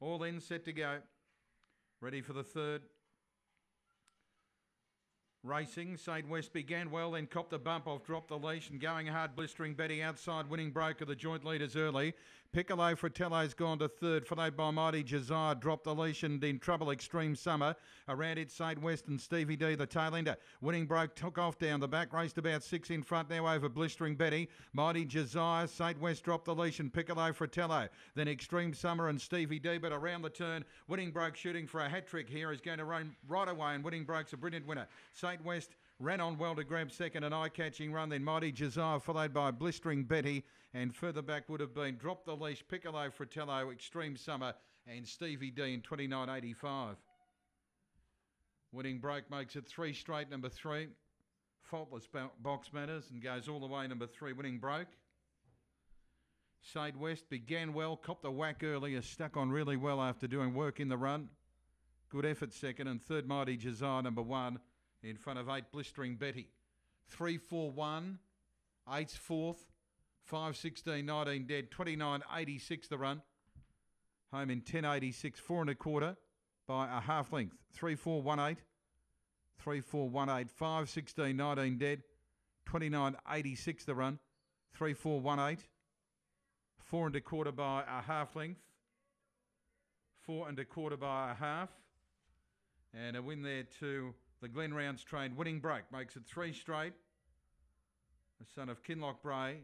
All in, set to go. Ready for the third. Racing, Sade West began well, then copped the bump off, dropped the leash, and going hard, blistering Betty outside, winning broker, the joint leaders early. Piccolo Fratello's gone to third, followed by Mighty Jazar, dropped the leash and in trouble, Extreme Summer. Around it, Sade West and Stevie D, the tail ender. Winning broke, took off down the back, raced about six in front, now over blistering Betty. Mighty Jazar, Sade West dropped the leash, and Piccolo Fratello. Then Extreme Summer and Stevie D, but around the turn, winning broke, shooting for a hat trick here, is going to run right away, and winning broke's a brilliant winner. Sade West ran on well to grab second, an eye-catching run. Then Mighty Jazar followed by Blistering Betty, and further back would have been Drop the Leash, Piccolo Fratello, Extreme Summer, and Stevie D in 29.85. Winning break makes it three straight, number three. Faultless box matters and goes all the way, number three. Winning broke. Sade West began well, copped the whack earlier, stuck on really well after doing work in the run. Good effort second, and third Mighty Jazar, number one in front of eight blistering Betty. Three, four, one. Eight's fourth. Five, sixteen, nineteen dead. Twenty-nine, eighty-six the run. Home in ten, eighty-six. Four and a quarter by a half length. Three, four, one, eight. Three, four, one, eight. Five, sixteen, nineteen dead. Twenty-nine, eighty-six the run. Three, four, one, eight. Four and a quarter by a half length. Four and a quarter by a half. And a win there to the Glen Rounds train winning break makes it three straight. The son of Kinloch Brae